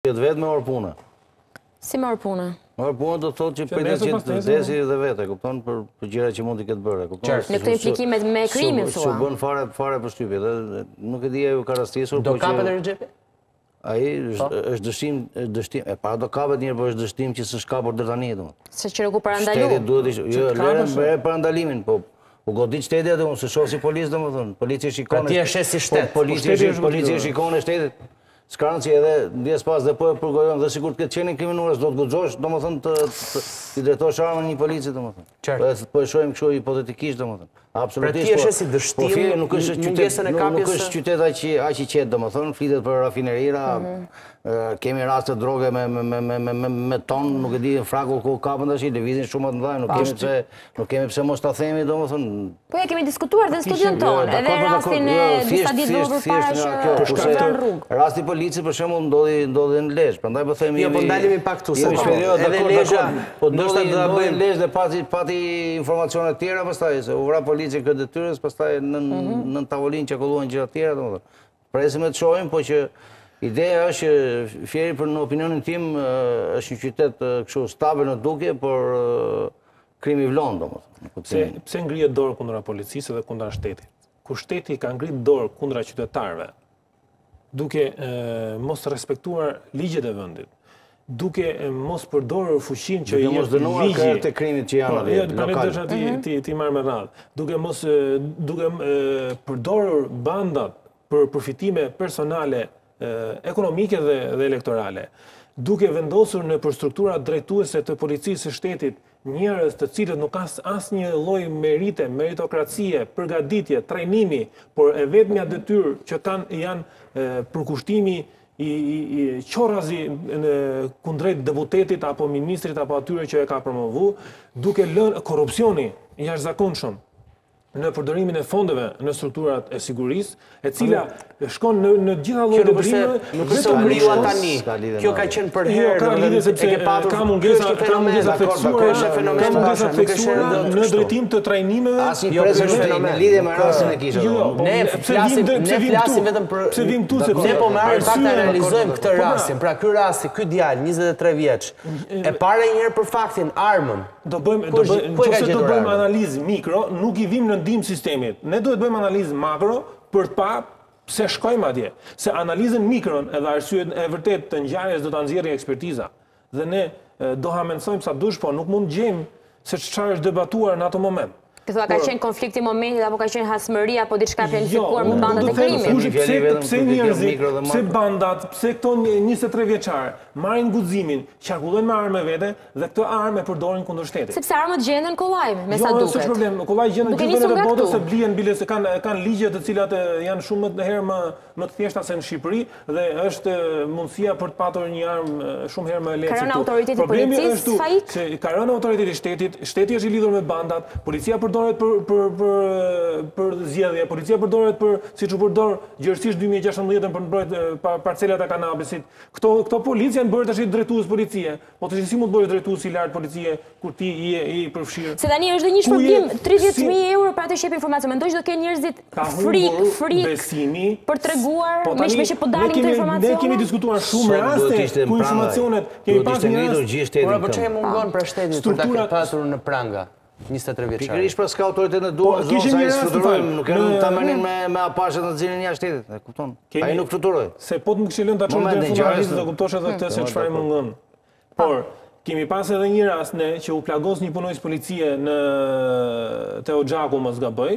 Jetë vetë me orë pune. Si me orë pune? Me orë pune do të thotë që për një çikë të vdesi dhe vete, kupton për gjëra që mund të ketë bërë. Në këtë implikimet me krimin, thua? S'u bën fare për shtypi, dhe nuk e di a ju ka rastisur. Do po kapet Rexhepi? Ai po është dështim, dështim, e para do kapet njëherë, për po është dështim që s'është kapur deri tani, dhe më. Se që nuk u parandalu? Shtetit duhet ishte, jo, lëre më parandalimin, po, u godit shteti dhe unë, s'e shoh si polic, domethënë, polici mishëron. Pra ti e sheh si shtetit? Polici mishëron shtetin. S'ka rëndësi, edhe vdes pas dhe po e përgojon, dhe sikur të ketë qenë i inkriminuar, s'do të guxosh, domethënë, t'i drejtosh armën një polici, domethënë. Qartë. Dhe po e shohim kështu hipotetikisht, domethënë. Absolutisht, po... Pra ti e sheh si dështim, po Fieri, nuk është qytet, nuk është qytet aq i qetë, domethënë, flitet për rafinerira, kemi raste droge me ton, nuk e di, Frakull u kapën tashmë, lëvizin shumë domethënë, nuk kemi të Nuk kemi pse mos ta themi, domethënë. Po e kemi diskutuar dhe në studion tonë, edhe rastin e jo, disa ditë më vonë para që për shkak të rrugë. Rasti i policit për shembull ndodhi ndodhi në Lezhë, prandaj po themi Jo, po ndalemi pak këtu se po. Edhe Lezhë, po ndoshta do ta bëjmë Lezhë dhe pati pati informacione të tjera pastaj se u vra polici krye detyrës, pastaj në mhm. nën tavolinë qarkulluan gjëra të tjera, domethënë. Presim dhe të shohim, po që ideja është që Fieri për në opinionin tim është një qytet kështu stabil në dukje, por krimi vlon, domethënë. Pse ngrihet dorë kundra policisë dhe kundra shtetit? Kur shteti ka ngrit dorë kundra qytetarëve, duke mos respektuar ligjet e vendit, duke mos përdorur fuqinë që i jep ligji të krimit që janë po, atje. Po, ne dëshat ti mhm. ti ti marr me radhë. Duke mos duke përdorur bandat për përfitime personale ekonomike dhe dhe elektorale. Duke vendosur nëpër struktura drejtuese të policisë së shtetit njerëz të cilët nuk kanë asnjë lloj merite, meritokracie, përgatitje, trajnimi, por e vetmja detyrë që kanë janë përkushtimi qorrazi kundrejt deputetit apo ministrit apo atyre që e ka promovu, duke lënë korrupsioni i jashtëzakonshëm në përdorimin e fondeve në strukturat e sigurisë, e cila shkon në në të gjitha llojet e drejtimeve, vetëm me ju tani. Kjo ka qenë përherë, ka lidhje sepse ka mungesa ka mungesa të theksuara, ka mungesa të theksuara në drejtim të trajnimeve, jo vetëm në lidhje me rastin e kishës. Ne flasim vetëm Pse vim këtu se ne po marrim fakt ta analizojmë këtë po, pra. rastin. Pra ky rasti, ky djalë 23 vjeç, e para një herë për faktin armën. Do bëjmë do bëjmë po nëse do bëjmë analizë mikro, nuk i vim në ndihmë sistemit. Ne duhet të bëjmë analizë makro për të pa pse shkojmë atje. Se analizën mikron edhe arsyen e vërtetë të ngjarjes do ta nxjerrë ekspertiza. Dhe ne do hamencojmë sa duash, po nuk mund të gjejmë se çfarë është debatuar në atë moment. Të thua, ka qenë konflikt i momentit, apo ka qenë hasmëri, apo diçka jo, planifikuar me bandat e krimit? Jo, unë të them, pse njerëzit, pse bandat, pse këta 23 vjeçarë, marrin guximin, qarkullojnë me armë me vete, dhe këtë armë e përdorin kundër shtetit. Sepse armët gjenden kollaj, me sa duket. Jo, s'është problem, kollaj gjenden gjithë në botë se blihen, biles se kanë ligje të cilat janë shumë herë më më të thjeshta se në Shqipëri dhe është mundësia për të patur një armë shumë herë më e lehtë se këtu. Ka rënë autoriteti i policisë, Faik? Ka rënë autoriteti i shtetit, shteti është i lidhur me bandat, policia përdoret për zgjedhje, policia përdoret për, siç u përdor gjerësisht 2016-ën për të mbrojtur parcelat e kanabisit. Këta policë janë bërë tashi drejtues policie. Po tash si mund të bëhesh drejtues i lartë policie kur ti je i përfshirë? Se tani është dhe një shpërblim 30000 euro për atë që jep informacion. Mendon që do kenë njerëzit frikë, frikë besimi për treguar, po tani me që po dalin këto informacione. Ne kemi diskutuar shumë raste ku informacionet kemi pasur një rast. Por për çfarë mungon pra shteti për ta patur në pranga? njëzet e tre vjeçari. Pikërisht pra s'ka autoritet në duar, po, zonë sa i sfluturojnë, nuk e në tamenin me, me apashet në zinin një shtetit, e kupton? Kemi, Ai nuk fluturoi. Se po të më kishin lënë të qërë dhe futarë, do kuptosh edhe këtë se çfarë mungon. Por, kemi pas edhe një rast ne që u plagos një punonjës policie në Teoxhaku, mos gaboj,